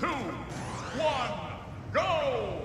two, one, go!